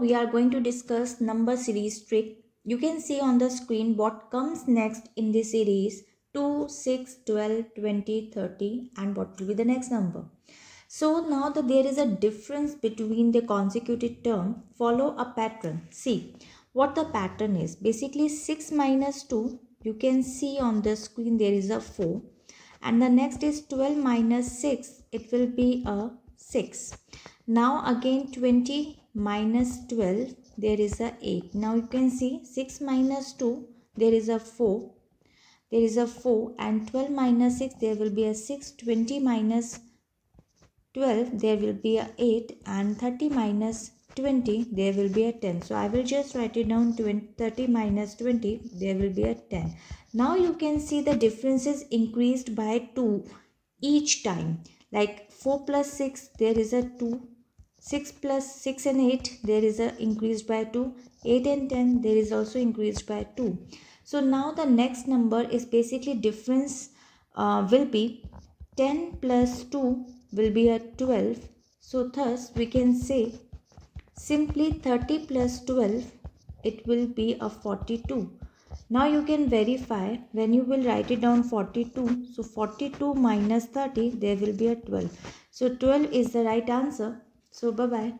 we are going to discuss number series trick. You can see on the screen what comes next in the series 2, 6, 12, 20, 30 and what will be the next number. So now that there is a difference between the consecutive term, follow a pattern. See what the pattern is. Basically 6 minus 2, you can see on the screen there is a 4 and the next is 12 minus 6, it will be a 6. Now again 20 minus 12 there is a 8 now you can see 6 minus 2 there is a 4 there is a 4 and 12 minus 6 there will be a 6 20 minus 12 there will be a 8 and 30 minus 20 there will be a 10 so i will just write it down 20, 30 minus 20 there will be a 10 now you can see the differences increased by 2 each time like 4 plus 6 there is a 2 6 plus 6 and 8 there is a increased by 2 8 and 10 there is also increased by 2 so now the next number is basically difference uh, will be 10 plus 2 will be a 12 so thus we can say simply 30 plus 12 it will be a 42 now you can verify when you will write it down 42 so 42 minus 30 there will be a 12 so 12 is the right answer. So bye bye.